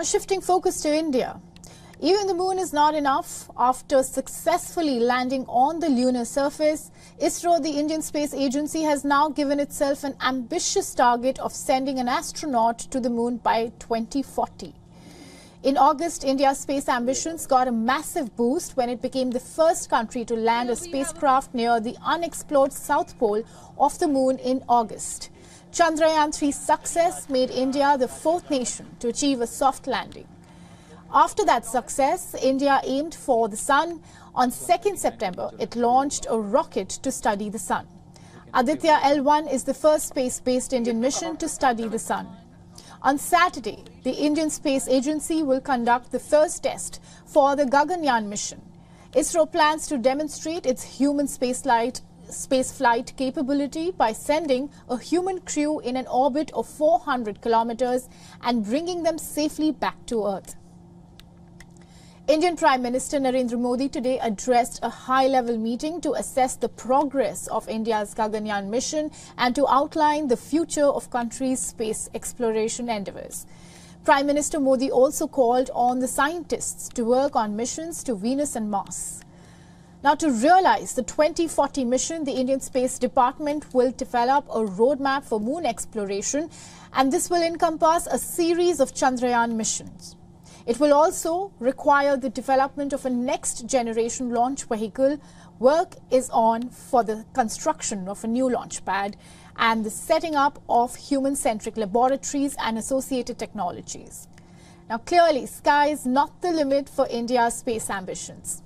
Now, shifting focus to India. Even the moon is not enough. After successfully landing on the lunar surface, ISRO, the Indian Space Agency, has now given itself an ambitious target of sending an astronaut to the moon by 2040. In August, India's space ambitions got a massive boost when it became the first country to land a spacecraft near the unexplored south pole of the moon in August. Chandrayaan 3's success made India the fourth nation to achieve a soft landing. After that success, India aimed for the sun. On 2nd September, it launched a rocket to study the sun. Aditya L1 is the first space-based Indian mission to study the sun. On Saturday, the Indian Space Agency will conduct the first test for the Gaganyaan mission. ISRO plans to demonstrate its human spaceflight spaceflight capability by sending a human crew in an orbit of 400 kilometers and bringing them safely back to Earth. Indian Prime Minister Narendra Modi today addressed a high-level meeting to assess the progress of India's Gaganyaan mission and to outline the future of country's space exploration endeavors. Prime Minister Modi also called on the scientists to work on missions to Venus and Mars. Now, to realize the 2040 mission, the Indian Space Department will develop a roadmap for moon exploration, and this will encompass a series of Chandrayaan missions. It will also require the development of a next generation launch vehicle. Work is on for the construction of a new launch pad and the setting up of human centric laboratories and associated technologies. Now, clearly, sky is not the limit for India's space ambitions.